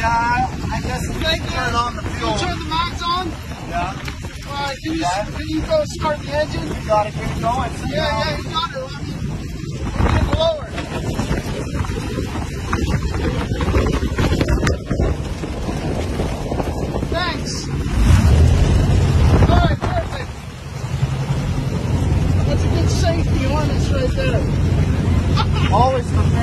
Yeah, I, I guess Thank you. turn on the fuel. you turn the max on? Yeah, All right, can you, Yeah. can you go start the engine? you gotta get it going. Yeah, yeah, you got it. Let me get lower. Thanks. All right, perfect. That's a good safety harness right there. Always prepared.